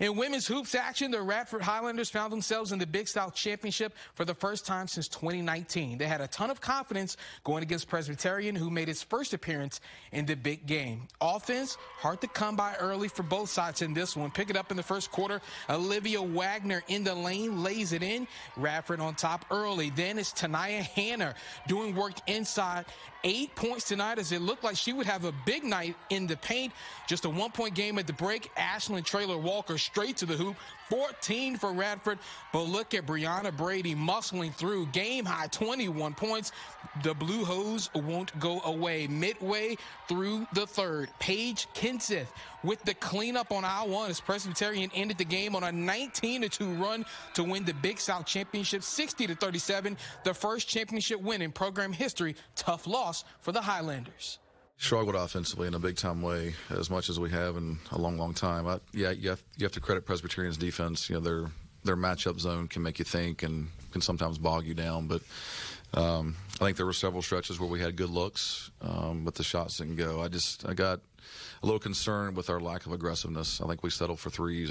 In women's hoops action, the Radford Highlanders found themselves in the Big South Championship for the first time since 2019. They had a ton of confidence going against Presbyterian, who made its first appearance in the big game. Offense, hard to come by early for both sides in this one. Pick it up in the first quarter. Olivia Wagner in the lane, lays it in. Radford on top early. Then it's Tanaya Hanner doing work inside. Eight points tonight as it looked like she would have a big night in the paint. Just a one-point game at the break. Ashlyn Traylor Walker straight to the hoop. 14 for Radford. But look at Brianna Brady muscling through. Game high 21 points. The Blue Hose won't go away. Midway through the third, Paige Kenseth with the cleanup on aisle one as Presbyterian ended the game on a 19 2 run to win the Big South Championship 60 37. The first championship win in program history. Tough loss for the Highlanders struggled offensively in a big time way as much as we have in a long, long time. I, yeah, you have, you have to credit Presbyterian's defense. You know, their their matchup zone can make you think and can sometimes bog you down. But um, I think there were several stretches where we had good looks, um, but the shots didn't go. I just I got a little concerned with our lack of aggressiveness. I think we settled for threes.